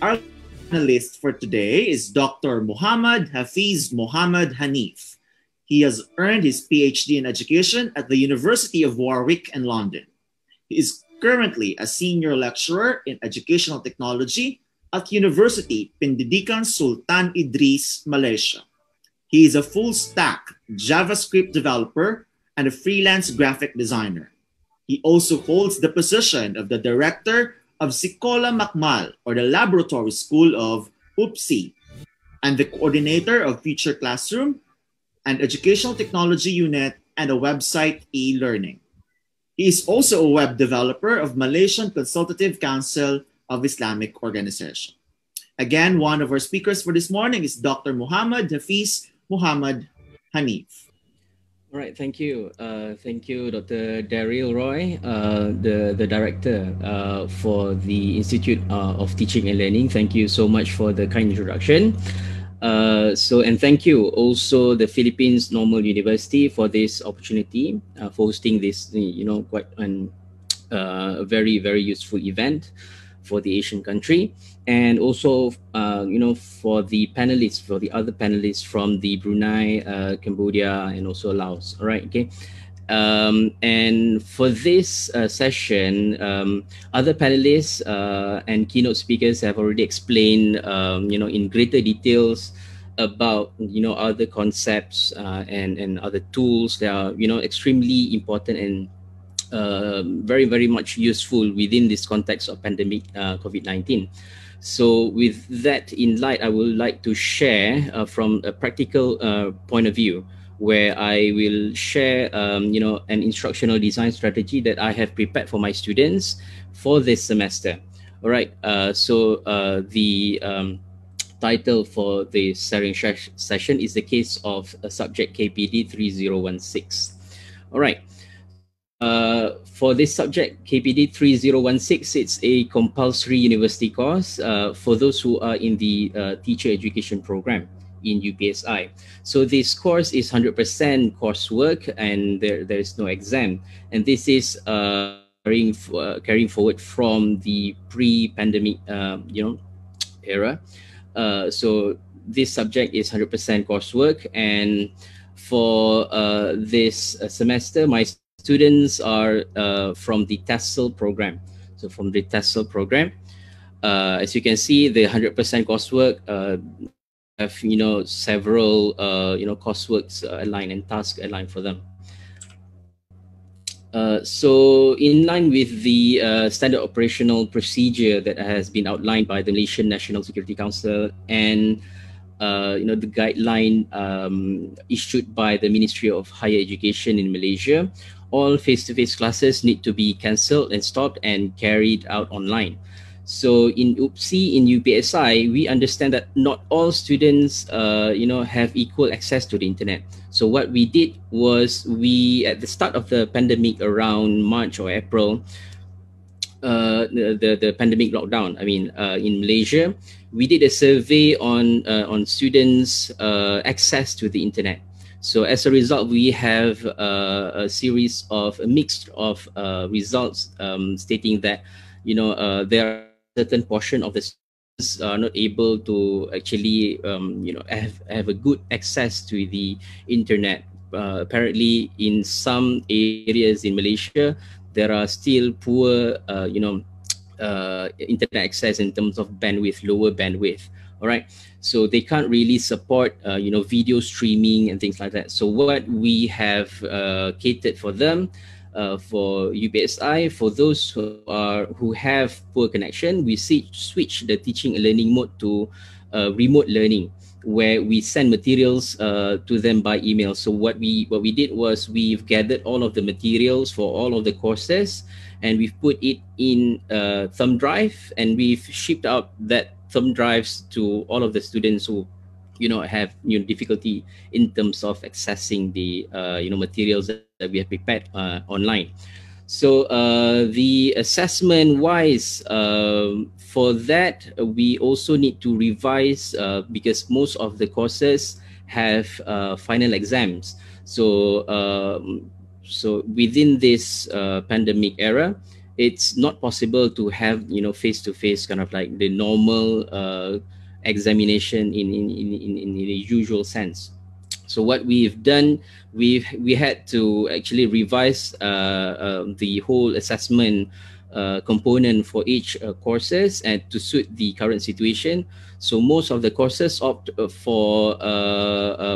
Our panelist for today is Dr. Muhammad Hafiz Muhammad Hanif. He has earned his PhD in education at the University of Warwick in London. He is currently a senior lecturer in educational technology at University Pendidikan Sultan Idris, Malaysia. He is a full stack JavaScript developer and a freelance graphic designer. He also holds the position of the director of Sekolah Makmal, or the Laboratory School of UPSI, and the coordinator of Future Classroom, and educational technology unit, and a website e-learning. He is also a web developer of Malaysian Consultative Council of Islamic Organization. Again, one of our speakers for this morning is Dr. Muhammad Hafiz Muhammad Hanif. All right, thank you. Uh, thank you, Dr. Daryl Roy, uh, the, the director uh, for the Institute uh, of Teaching and Learning. Thank you so much for the kind introduction. Uh, so, and thank you also the Philippines Normal University for this opportunity uh, for hosting this, you know, quite an, a very, very useful event for the Asian country and also uh, you know for the panelists for the other panelists from the Brunei uh, Cambodia and also Laos. All right okay. Um, and for this uh, session um, other panelists uh, and keynote speakers have already explained um, you know in greater details about you know other concepts uh, and and other tools that are you know extremely important and uh, very very much useful within this context of pandemic COVID-19 so with that in light, I would like to share uh, from a practical uh, point of view where I will share, um, you know, an instructional design strategy that I have prepared for my students for this semester. All right. Uh, so uh, the um, title for the sharing session is the case of subject KPD 3016. All right. Uh, for this subject, KPD 3016, it's a compulsory university course uh, for those who are in the uh, teacher education program in UPSI. So this course is 100% coursework and there, there is no exam. And this is uh, carrying, uh, carrying forward from the pre-pandemic, uh, you know, era. So this subject is 100% coursework and for this semester, my students are uh, from the TESOL program. So from the TESOL program, uh, as you can see, the 100% coursework uh, have, you know, several, uh, you know, courseworks uh, aligned and tasks aligned for them. Uh, so in line with the standard operational procedure that has been outlined by the Malaysian National Security Council and you know the guideline um, issued by the Ministry of Higher Education in Malaysia, all face-to-face classes need to be cancelled and stopped and carried out online. So in UPSI, in UPSI, we understand that not all students, uh, you know, have equal access to the internet. So what we did was we, at the start of the pandemic around March or April, uh, the, the, pandemic lockdown, I mean, uh, in Malaysia, we did a survey on, uh, on students' uh, access to the internet. So as a result, we have uh, a series of a mix of uh, results um, stating that you know uh, there are certain portion of the students are not able to actually um, you know have, have a good access to the internet. Uh, apparently, in some areas in Malaysia, there are still poor uh, you know uh, internet access in terms of bandwidth, lower bandwidth all right so they can't really support uh, you know video streaming and things like that. So what we have uh, catered for them uh, for UPSI, for those who are who have poor connection we see, switch the teaching and learning mode to uh, remote learning where we send materials uh, to them by email. So what we what we did was we've gathered all of the materials for all of the courses and we've put it in a thumb drive and we've shipped out that thumb drives to all of the students who you know have you know difficulty in terms of accessing the uh, you know materials that we have prepared uh, online. So uh, the assessment wise um, for that we also need to revise uh, because most of the courses have uh, final exams. So um, so within this uh, pandemic era it's not possible to have you know face to face kind of like the normal uh, examination in in, in in in the usual sense. So what we've done we've we had to actually revise uh, uh, the whole assessment uh, component for each uh, courses and to suit the current situation. So most of the courses opt uh, for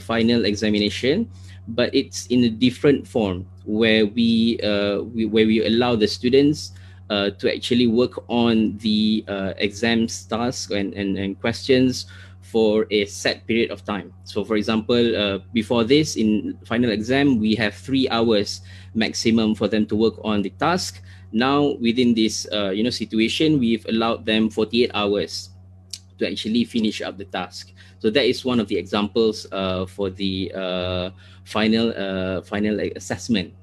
final examination but it's in a different form where we, uh, we where we allow the students uh, to actually work on the uh, exams task and, and, and questions for a set period of time. So for example, uh, before this in final exam, we have three hours maximum for them to work on the task. Now within this uh, you know situation, we've allowed them 48 hours to actually finish up the task. So that is one of the examples uh, for the uh, final uh, final assessment.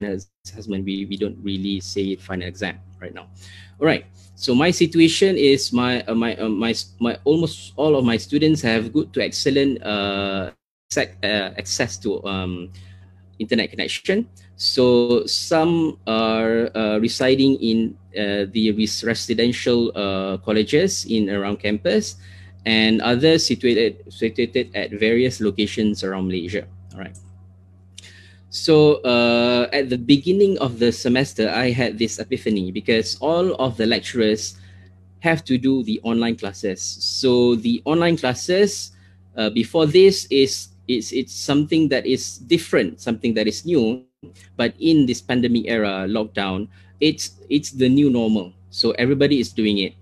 Assessment we, we don't really say final exam right now. All right. So my situation is my uh, my uh, my my almost all of my students have good to excellent uh, access to um, internet connection. So some are residing in the residential colleges in around campus, and others situated situated at various locations around Malaysia. All right. So uh, at the beginning of the semester, I had this epiphany because all of the lecturers have to do the online classes. So the online classes uh, before this is it's it's something that is different, something that is new. But in this pandemic era, lockdown, it's it's the new normal. So everybody is doing it.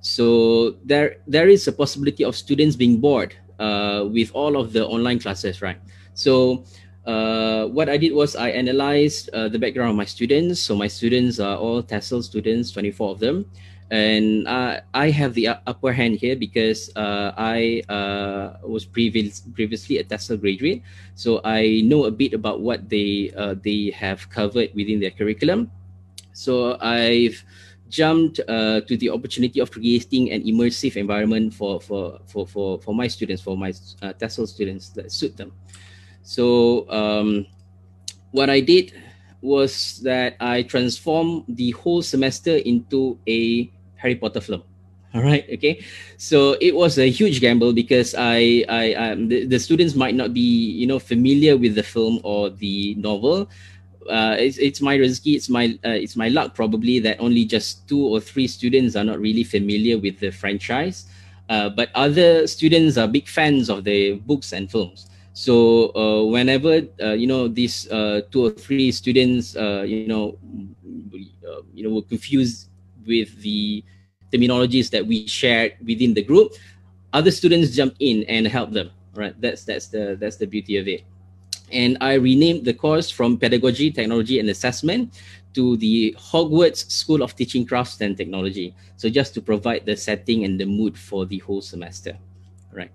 So there there is a possibility of students being bored uh, with all of the online classes, right? So uh, what I did was I analyzed uh, the background of my students. So my students are all TESOL students, 24 of them. And uh, I have the upper hand here because uh, I uh, was previous, previously a TESOL graduate. So I know a bit about what they, uh, they have covered within their curriculum. So I've jumped uh, to the opportunity of creating an immersive environment for for for for, for my students, for my uh, TESOL students that suit them. So um, what I did was that I transformed the whole semester into a Harry Potter film. All right. Okay. So it was a huge gamble because I, I, um, the, the students might not be, you know, familiar with the film or the novel uh, it's, it's my risky it's my uh, it's my luck probably that only just two or three students are not really familiar with the franchise. Uh, but other students are big fans of the books and films. So uh, whenever uh, you know these two or three students you know you know were confused with the terminologies that we shared within the group other students jumped in and helped them right? That's that's the that's the beauty of it and I renamed the course from Pedagogy, Technology, and Assessment to the Hogwarts School of Teaching Crafts and Technology. So just to provide the setting and the mood for the whole semester, right?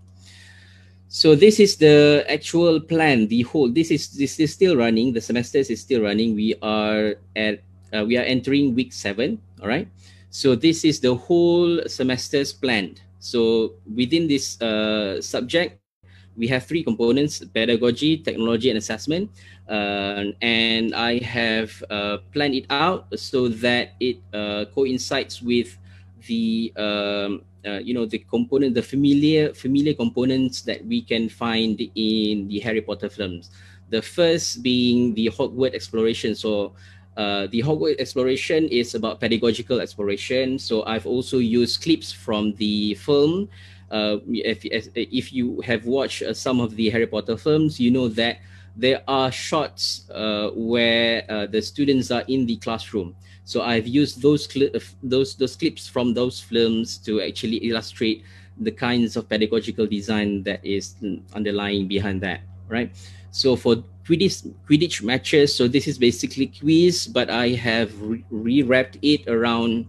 So this is the actual plan. The whole this is this is still running. The semester is still running. We are at uh, we are entering week seven. All right. So this is the whole semester's planned. So within this uh, subject, we have three components pedagogy technology and assessment. Uh, and i have uh, planned it out so that it uh, coincides with the um, uh, you know the component the familiar familiar components that we can find in the harry potter films. The first being the hogwarts exploration. So uh, the Hogwarts exploration is about pedagogical exploration. So I've also used clips from the film uh, if, if you have watched uh, some of the Harry Potter films, you know that there are shots uh, where uh, the students are in the classroom. So I've used those uh, those those clips from those films to actually illustrate the kinds of pedagogical design that is underlying behind that, right? So for Quidditch, Quidditch matches, so this is basically quiz, but I have re- rewrapped it around,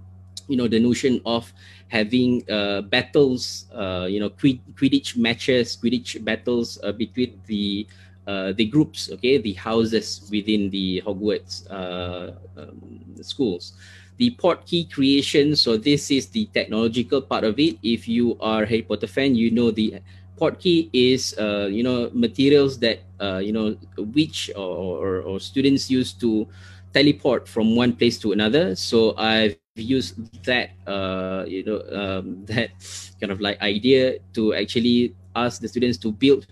you know, the notion of having uh, battles, uh, you know, Quidditch matches, Quidditch battles uh, between the uh, the groups, okay, the houses within the Hogwarts uh, um, schools. The portkey creation, so this is the technological part of it. If you are a Harry Potter fan, you know the portkey is, uh, you know, materials that, uh you know, which or, or, or students use to teleport from one place to another. So I've used that, uh, you know, um, that kind of like idea to actually ask the students to build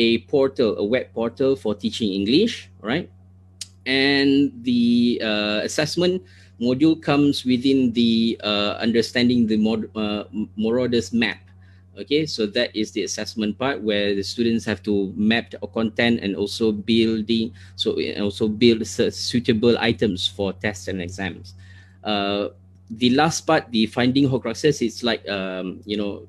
a portal, a web portal for teaching English, right? And the uh, assessment module comes within the uh, understanding the mod, uh, Marauder's map. Okay, so that is the assessment part where the students have to map the content and also building, so also build suitable items for tests and exams. Uh, the last part, the finding Horcruxes, it's like um, you know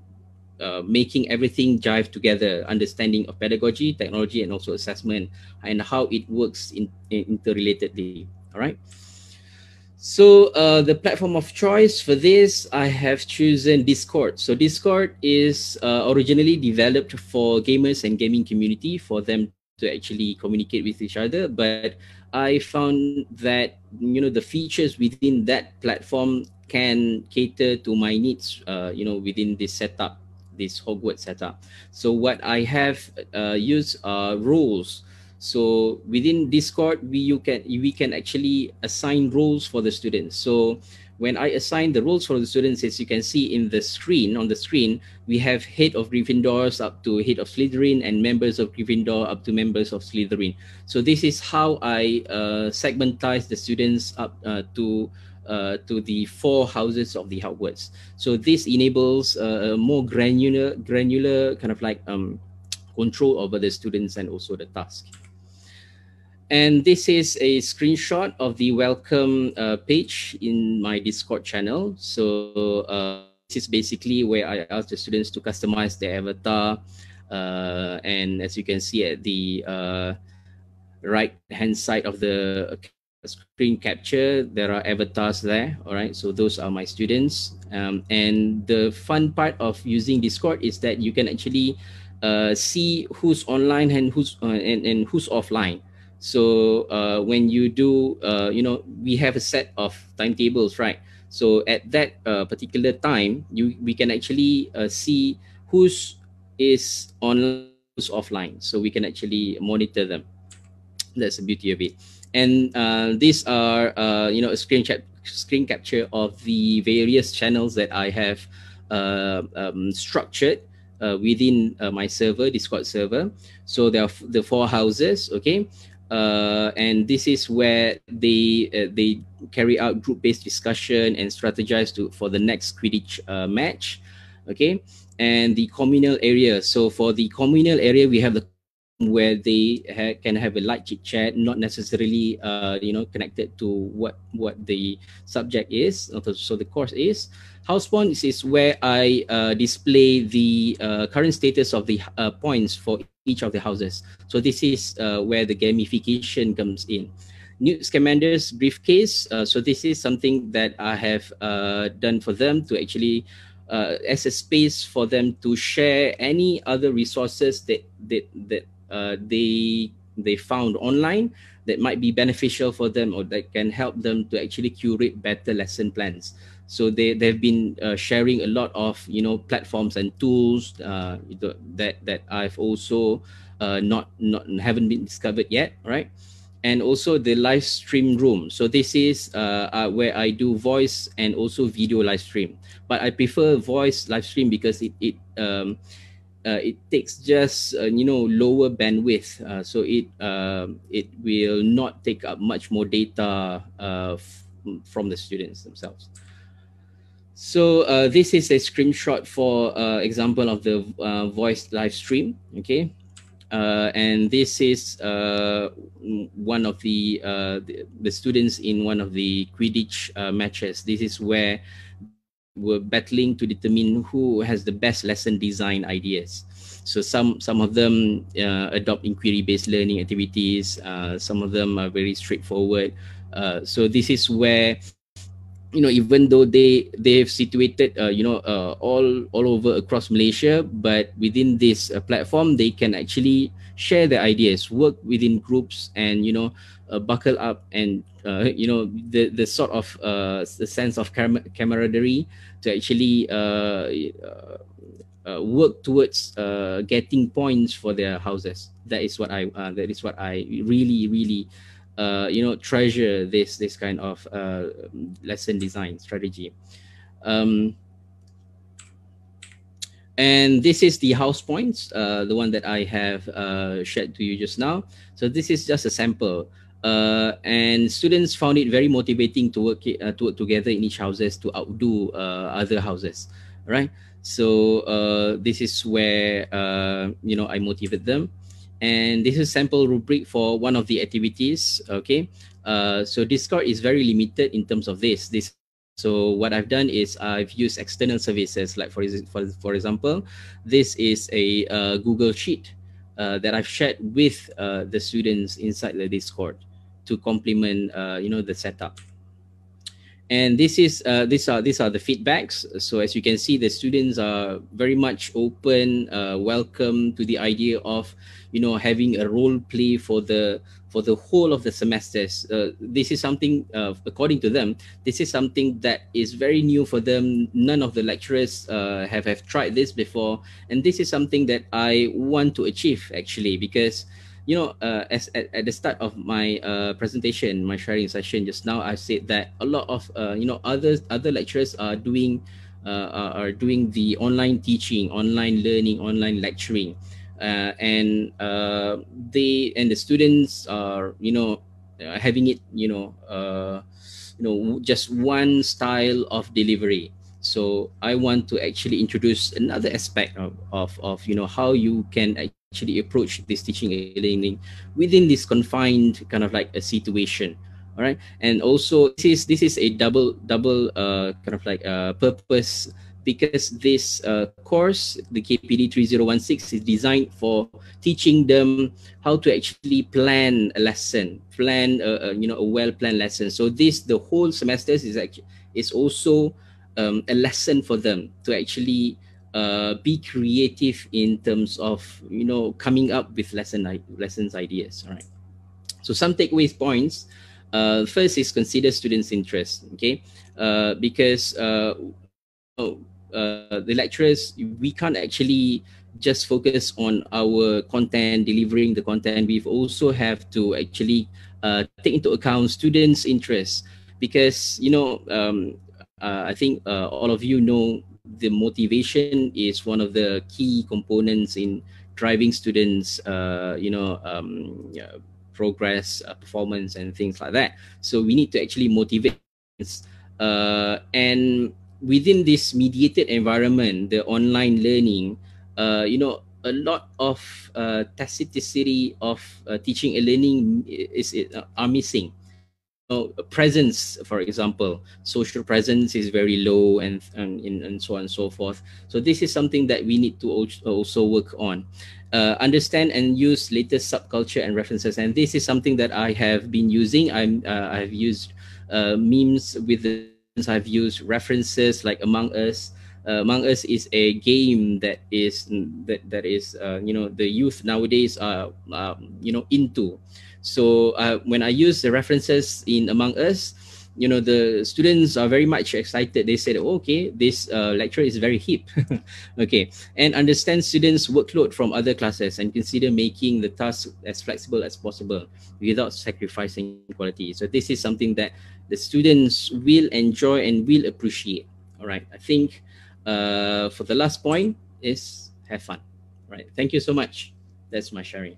uh, making everything jive together, understanding of pedagogy, technology, and also assessment, and how it works in, in interrelatedly. All right. So uh, the platform of choice for this, I have chosen Discord. So Discord is uh, originally developed for gamers and gaming community for them to actually communicate with each other. But I found that you know the features within that platform can cater to my needs. Uh, you know within this setup this Hogwarts setup. So what I have uh, used are roles. So within Discord, we you can we can actually assign roles for the students. So when I assign the roles for the students, as you can see in the screen on the screen, we have head of Gryffindors up to head of Slytherin and members of Gryffindor up to members of Slytherin. So this is how I uh, segmentize the students up uh, to uh, to the four houses of the Hogwarts. So this enables uh, a more granular, granular kind of like um, control over the students and also the task. And this is a screenshot of the welcome uh, page in my Discord channel. So uh, this is basically where I ask the students to customize their avatar. Uh, and as you can see at the uh, right hand side of the screen capture there are avatars there all right so those are my students um, and the fun part of using discord is that you can actually uh, see who's online and who's uh, and, and who's offline so uh, when you do uh, you know we have a set of timetables right? So at that uh, particular time you we can actually uh, see who's is online who's offline. So we can actually monitor them. That's the beauty of it. And uh, these are uh, you know a screen screen capture of the various channels that I have um, structured uh, within uh, my server, Discord server. So there are f- the four houses, okay, uh, and this is where they they carry out group based discussion and strategize to for the next Quidditch match, okay, and the communal area. So for the communal area, we have the where they ha- can have a light chit chat, not necessarily uh, you know connected to what what the subject is, so the course is. House points is where I uh, display the uh, current status of the uh, points for each of the houses. So this is uh, where the gamification comes in. Newt Scamander's briefcase. Uh, so this is something that I have done for them to actually uh, as a space for them to share any other resources that that that uh, they they found online that might be beneficial for them or that can help them to actually curate better lesson plans so they they've been uh, sharing a lot of you know platforms and tools uh, that that I've also uh, not not haven't been discovered yet right? And also the live stream room. So this is uh, uh, where I do voice and also video live stream. But I prefer voice live stream because it it um, uh, it takes just uh, you know lower bandwidth. Uh, so it um, it will not take up much more data uh, from the students themselves so uh, this is a screenshot for uh, example of the voice live stream okay and this is one of the, the, the students in one of the Quidditch matches. This is where we're battling to determine who has the best lesson design ideas. So some some of them uh, adopt inquiry based learning activities. Uh, some of them are very straightforward. Uh, so this is where you know even though they they've situated uh, you know uh, all all over across Malaysia, but within this uh, platform they can actually share their ideas, work within groups, and you know uh, buckle up and uh, you know the the sort of uh, the sense of cam- camaraderie to actually work towards getting points for their houses. That is what I that is what I really really uh, you know treasure this this kind of uh, lesson design strategy. Um, and this is the house points, uh, the one that I have uh, shared to you just now. So this is just a sample. Uh, and students found it very motivating to work to work together in each houses to outdo other houses, right? So this is where you know I motivate them, and this is sample rubric for one of the activities. Okay, uh, so Discord is very limited in terms of this. This so what I've done is I've used external services, like for for, for example, this is a uh, Google Sheet uh, that I've shared with uh, the students inside the Discord to complement, uh, you know, the setup. And this is uh, these are these are the feedbacks. So as you can see, the students are very much open, uh, welcome to the idea of, you know, having a role play for the for the whole of the semesters. Uh, this is something, uh, according to them, this is something that is very new for them. None of the lecturers uh, have, have tried this before. And this is something that I want to achieve actually, because, you know, uh, as at, at, the start of my uh, presentation, my sharing session just now, I said that a lot of, uh, you know, other, other lecturers are doing, are doing the online teaching, online learning, online lecturing. Uh, and uh, they and the students are you know uh, having it you know uh, you know just one style of delivery. So i want to actually introduce another aspect of, of, of you know how you can actually approach this teaching and learning within this confined kind of like a situation all right and also this is this is a double double uh, kind of like uh, purpose because this uh, course, the KPD 3016, is designed for teaching them how to actually plan a lesson, plan a, a you know a well-planned lesson. So this the whole semester is actually is also um, a lesson for them to actually uh, be creative in terms of you know coming up with lesson lessons ideas. All right. So some takeaways points. Uh, first is consider students' interest. Okay, uh, because uh, oh, uh, the lecturers, we can't actually just focus on our content, delivering the content. We've also have to actually uh, take into account students' interests because you know um, uh, I think uh, all of you know the motivation is one of the key components in driving students. Uh, you know. Um, progress uh, performance and things like that so we need to actually motivate uh, and within this mediated environment, the online learning, uh, you know, a lot of uh, tacticity of teaching and learning is, is are missing. So presence, for example, social presence is very low, and, and and so on and so forth. So this is something that we need to also work on. Uh, understand and use latest subculture and references, and this is something that I have been using. I'm uh, I've used uh, memes with the I've used references like Among Us. Uh, Among Us is a game that is that that is uh, you know the youth nowadays are uh, you know into. So uh, when I use the references in Among Us, you know the students are very much excited. They said, oh, "Okay, this uh, lecture is very hip." okay, and understand students' workload from other classes and consider making the task as flexible as possible without sacrificing quality. So this is something that the students will enjoy and will appreciate. All right. I think uh, for the last point is have fun. All right. Thank you so much. That's my sharing.